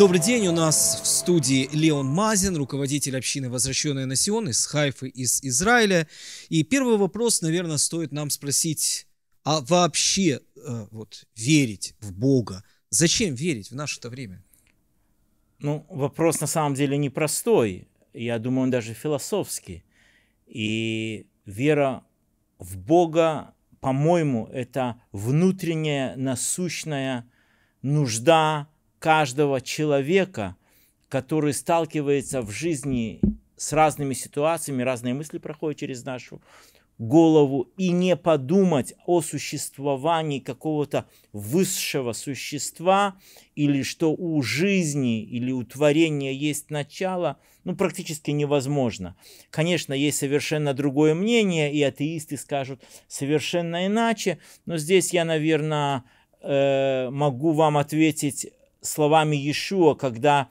Добрый день, у нас в студии Леон Мазин, руководитель общины «Возвращенные на Сион» из Хайфы, из Израиля. И первый вопрос, наверное, стоит нам спросить, а вообще э, вот верить в Бога, зачем верить в наше-то время? Ну, вопрос на самом деле непростой. Я думаю, он даже философский. И вера в Бога, по-моему, это внутренняя насущная нужда каждого человека, который сталкивается в жизни с разными ситуациями, разные мысли проходят через нашу голову, и не подумать о существовании какого-то высшего существа, или что у жизни или у творения есть начало, ну, практически невозможно. Конечно, есть совершенно другое мнение, и атеисты скажут совершенно иначе, но здесь я, наверное, э, могу вам ответить словами Иешуа, когда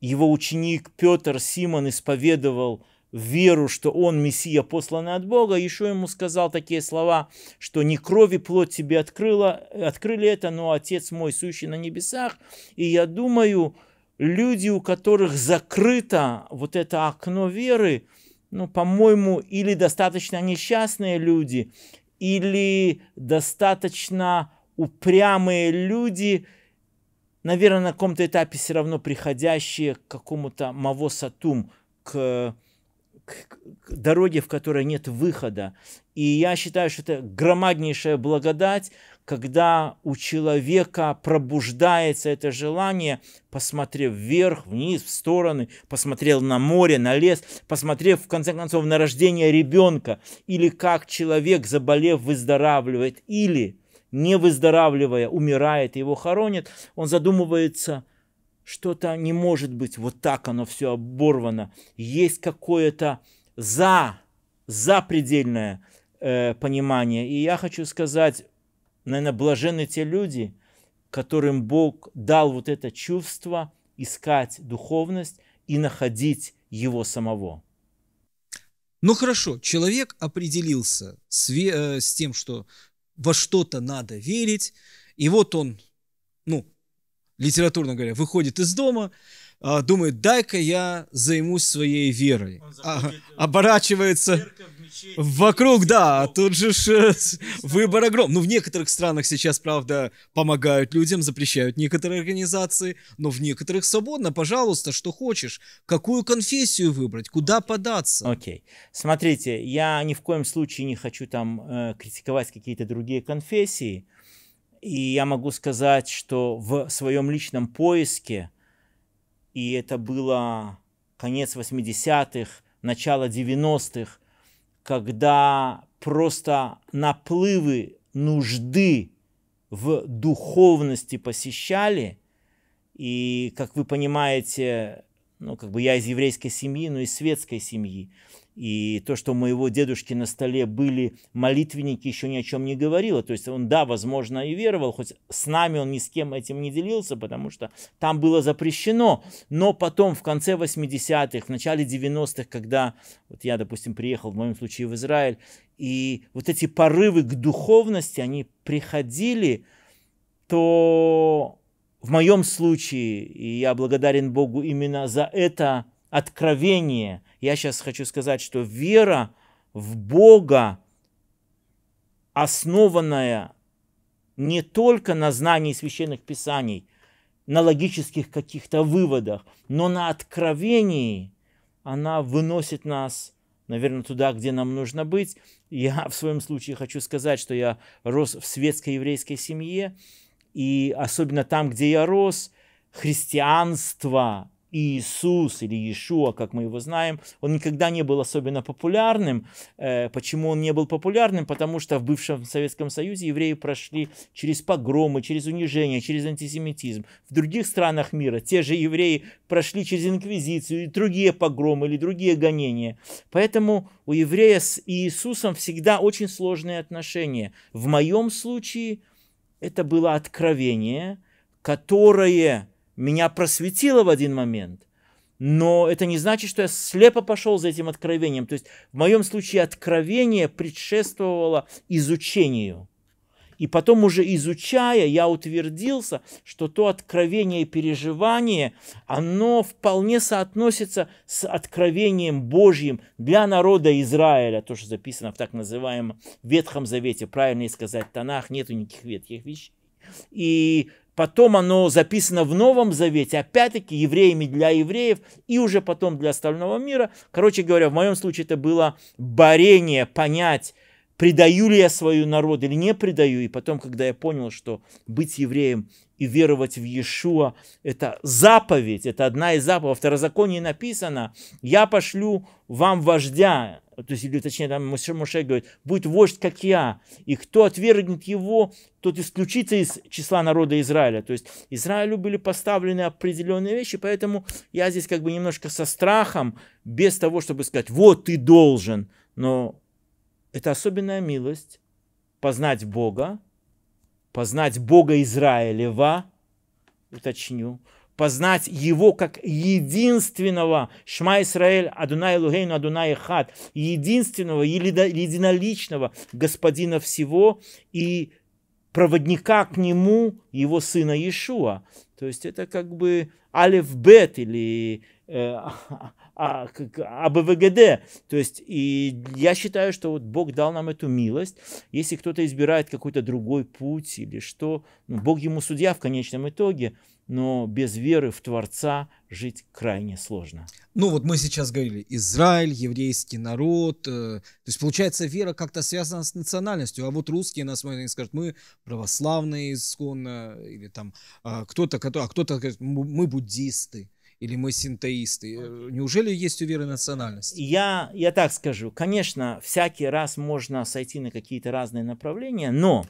его ученик Петр Симон исповедовал веру, что он Мессия, посланный от Бога, Иешуа ему сказал такие слова, что не крови плоть тебе открыла, открыли это, но Отец мой, сущий на небесах. И я думаю, люди, у которых закрыто вот это окно веры, ну, по-моему, или достаточно несчастные люди, или достаточно упрямые люди – наверное, на каком-то этапе все равно приходящие к какому-то мавосатум, к, к, к дороге, в которой нет выхода. И я считаю, что это громаднейшая благодать, когда у человека пробуждается это желание, посмотрев вверх, вниз, в стороны, посмотрел на море, на лес, посмотрев, в конце концов, на рождение ребенка, или как человек, заболев, выздоравливает, или не выздоравливая, умирает, его хоронят, он задумывается, что-то не может быть вот так оно все оборвано. Есть какое-то за, запредельное э, понимание. И я хочу сказать, наверное, блаженны те люди, которым Бог дал вот это чувство искать духовность и находить его самого. Ну хорошо, человек определился с, э, с тем, что во что-то надо верить. И вот он, ну, литературно говоря, выходит из дома, а, думает, дай-ка я займусь своей верой. А, оборачивается вокруг, да, а тут же ш, выбор огромный. Ну, в некоторых странах сейчас, правда, помогают людям, запрещают некоторые организации, но в некоторых свободно, пожалуйста, что хочешь. Какую конфессию выбрать, куда податься. Окей. Okay. Смотрите, я ни в коем случае не хочу там э, критиковать какие-то другие конфессии, и я могу сказать, что в своем личном поиске и это было конец 80-х, начало 90-х, когда просто наплывы нужды в духовности посещали. И, как вы понимаете, ну, как бы я из еврейской семьи, но из светской семьи. И то, что у моего дедушки на столе были молитвенники, еще ни о чем не говорило. То есть он, да, возможно, и веровал, хоть с нами он ни с кем этим не делился, потому что там было запрещено. Но потом, в конце 80-х, в начале 90-х, когда вот я, допустим, приехал, в моем случае, в Израиль, и вот эти порывы к духовности, они приходили, то в моем случае, и я благодарен Богу именно за это откровение – я сейчас хочу сказать, что вера в Бога, основанная не только на знании священных писаний, на логических каких-то выводах, но на откровении, она выносит нас, наверное, туда, где нам нужно быть. Я в своем случае хочу сказать, что я рос в светской еврейской семье, и особенно там, где я рос, христианство Иисус или Иешуа, как мы его знаем, он никогда не был особенно популярным. Э, почему он не был популярным? Потому что в бывшем Советском Союзе евреи прошли через погромы, через унижение, через антисемитизм. В других странах мира те же евреи прошли через инквизицию и другие погромы или другие гонения. Поэтому у еврея с Иисусом всегда очень сложные отношения. В моем случае это было откровение, которое меня просветило в один момент, но это не значит, что я слепо пошел за этим откровением. То есть в моем случае откровение предшествовало изучению. И потом уже изучая, я утвердился, что то откровение и переживание, оно вполне соотносится с откровением Божьим для народа Израиля, то, что записано в так называемом Ветхом Завете, правильно сказать, Танах, нету никаких ветхих вещей. И потом оно записано в Новом Завете, опять-таки евреями для евреев и уже потом для остального мира. Короче говоря, в моем случае это было борение понять, предаю ли я свою народ или не предаю. И потом, когда я понял, что быть евреем и веровать в Иешуа – это заповедь, это одна из заповедей. Во Второзаконии написано «Я пошлю вам вождя, то есть, или точнее, там Моше, говорит, будь вождь, как я, и кто отвергнет его, тот исключится из числа народа Израиля. То есть, Израилю были поставлены определенные вещи, поэтому я здесь как бы немножко со страхом, без того, чтобы сказать, вот ты должен, но это особенная милость, познать Бога, познать Бога Израилева, уточню, познать Его как единственного, Шма Исраэль, Адунай Лугейну, Адунай Хад, единственного, единоличного Господина всего и проводника к Нему, Его Сына Иешуа. То есть это как бы Алеф Бет или э, а, АБВГД. То есть, и я считаю, что вот Бог дал нам эту милость. Если кто-то избирает какой-то другой путь или что, ну, Бог ему судья в конечном итоге, но без веры в Творца жить крайне сложно. Ну вот мы сейчас говорили, Израиль, еврейский народ, э, то есть получается вера как-то связана с национальностью, а вот русские нас смотрят и скажут, мы православные исконно, или там а, кто-то, а кто-то говорит, мы буддисты или мы синтеисты? Э, неужели есть у веры национальность? Я, я так скажу. Конечно, всякий раз можно сойти на какие-то разные направления, но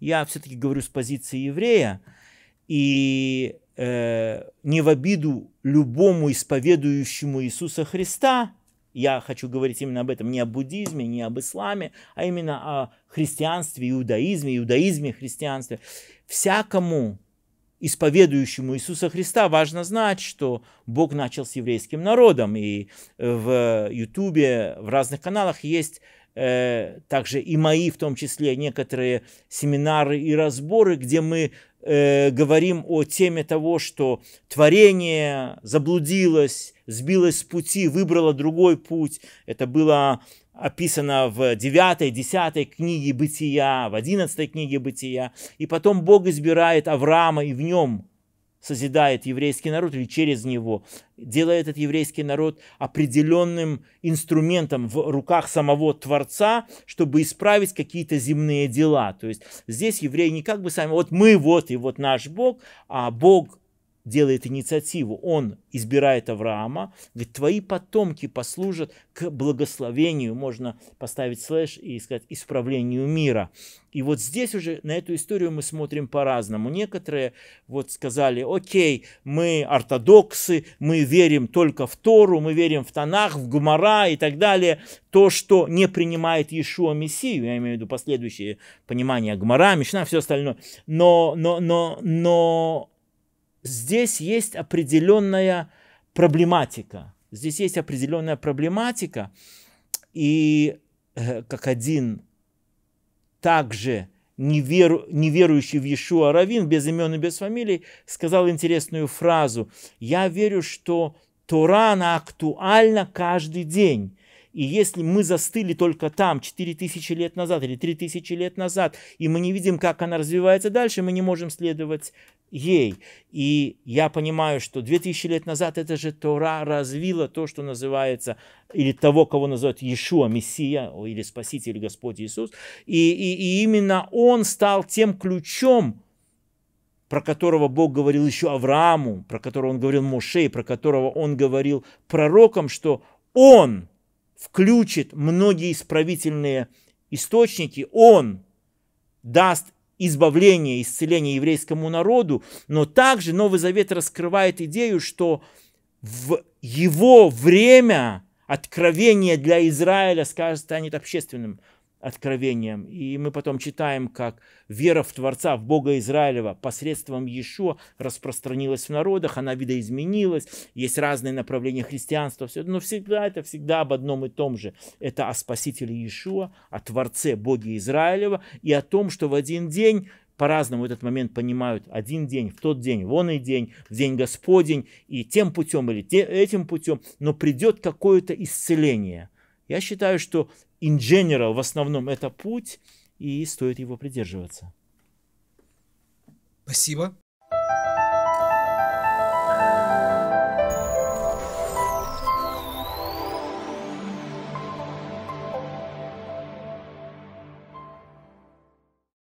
я все-таки говорю с позиции еврея, и э, не в обиду любому исповедующему Иисуса Христа, я хочу говорить именно об этом, не о буддизме, не об исламе, а именно о христианстве, иудаизме, иудаизме, христианстве. Всякому исповедующему Иисуса Христа важно знать, что Бог начал с еврейским народом. И в Ютубе, в разных каналах есть э, также и мои, в том числе, некоторые семинары и разборы, где мы э, говорим о теме того, что творение заблудилось, сбилось с пути, выбрало другой путь. Это было описано в 9, 10 книге Бытия, в 11 книге Бытия. И потом Бог избирает Авраама и в нем созидает еврейский народ или через него, делает этот еврейский народ определенным инструментом в руках самого Творца, чтобы исправить какие-то земные дела. То есть здесь евреи не как бы сами, вот мы, вот и вот наш Бог, а Бог делает инициативу, он избирает Авраама, говорит, твои потомки послужат к благословению, можно поставить слэш и сказать, исправлению мира. И вот здесь уже на эту историю мы смотрим по-разному. Некоторые вот сказали, окей, мы ортодоксы, мы верим только в Тору, мы верим в Танах, в Гумара и так далее. То, что не принимает Иешуа Мессию, я имею в виду последующее понимание Гмара, Мишна, все остальное. Но, но, но, но здесь есть определенная проблематика. Здесь есть определенная проблематика, и э, как один также неверу, неверующий в Иешуа Равин, без имен и без фамилий, сказал интересную фразу. «Я верю, что Тора, она актуальна каждый день. И если мы застыли только там 4000 лет назад или 3000 лет назад, и мы не видим, как она развивается дальше, мы не можем следовать ей. И я понимаю, что 2000 лет назад это же Тора развила то, что называется, или того, кого называют Иешуа, Мессия, или Спаситель, Господь Иисус. И, и, и именно он стал тем ключом, про которого Бог говорил еще Аврааму, про которого он говорил Моше, про которого он говорил пророкам, что он включит многие исправительные источники, он даст избавление, исцеление еврейскому народу, но также Новый Завет раскрывает идею, что в его время откровение для Израиля, скажем, станет общественным откровением. И мы потом читаем, как вера в Творца, в Бога Израилева посредством Иешуа распространилась в народах, она видоизменилась, есть разные направления христианства, все, но всегда это всегда об одном и том же. Это о Спасителе Иешуа, о Творце Боге Израилева и о том, что в один день по-разному этот момент понимают. Один день, в тот день, вон и день, в день Господень, и тем путем или те, этим путем, но придет какое-то исцеление. Я считаю, что in general в основном это путь, и стоит его придерживаться. Спасибо.